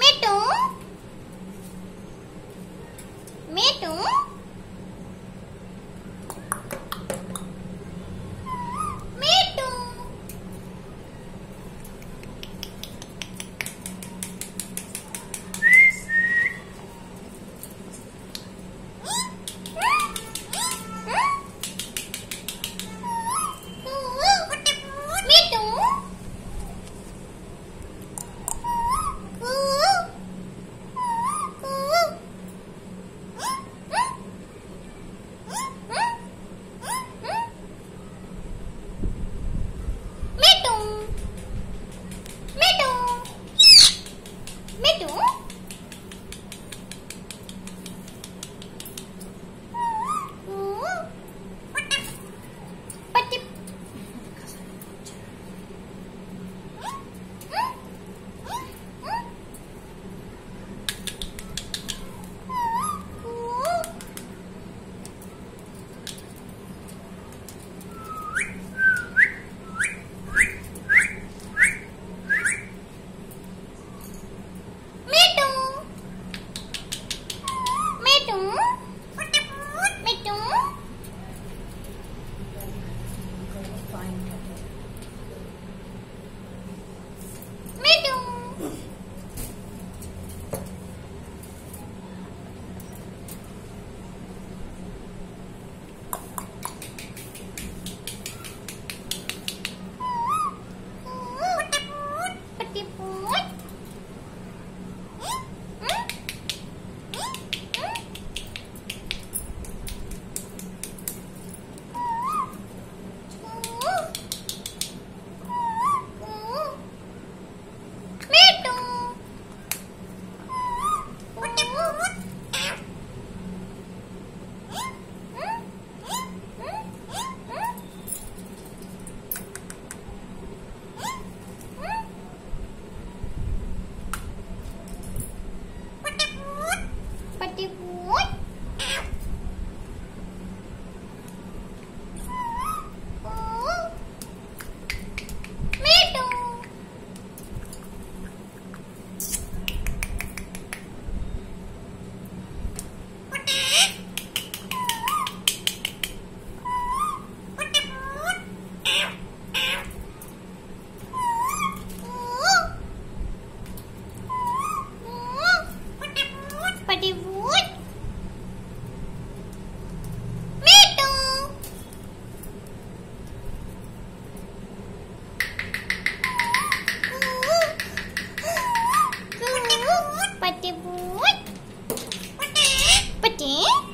Me too. Buat. Petik.